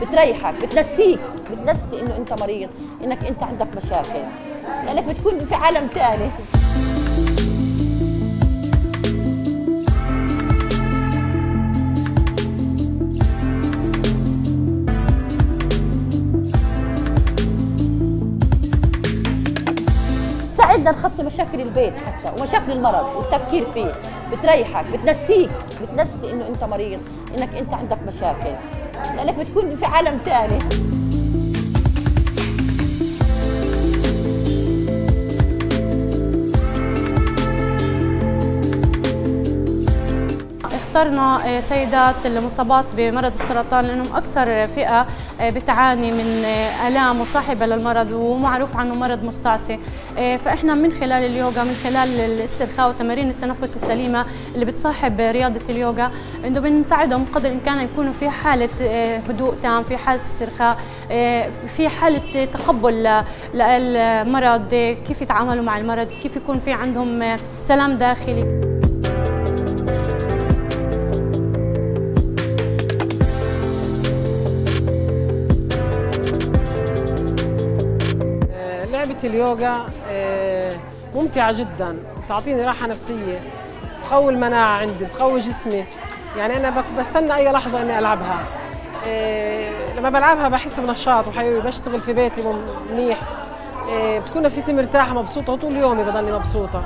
بتريحك بتنسيك بتنسي إنه أنت مريض إنك أنت عندك مشاكل. لأنك بتكون في عالم ثاني ساعدنا نخطي مشاكل البيت حتى ومشاكل المرض والتفكير فيه. بتريحك بتنسيك بتنسي إنه أنت مريض إنك أنت عندك مشاكل. لأنك بتكون في عالم ثاني اخترنا آه، سيدات المصابات بمرض السرطان لأنهم أكثر فئة آه، بتعاني من آه، آلام مصاحبه للمرض ومعروف عنه مرض مستعصي. فإحنا من خلال اليوغا من خلال الاسترخاء وتمارين التنفس السليمة اللي بتصاحب رياضة اليوغا إنه بنساعدهم قدر الإمكان يكونوا في حالة هدوء تام في حالة استرخاء في حالة تقبل للمرض كيف يتعاملوا مع المرض كيف يكون في عندهم سلام داخلي. لعبة اليوغا آه، ممتعة جدا بتعطيني راحة نفسية بتقوي المناعة عندي بتقوي جسمي. يعني أنا بستنى أي لحظة إني ألعبها. آه، لما بلعبها بحس بنشاط وحيوي بشتغل في بيتي منيح. آه، بتكون نفسيتي مرتاحة مبسوطة وطول يومي بضلني مبسوطة.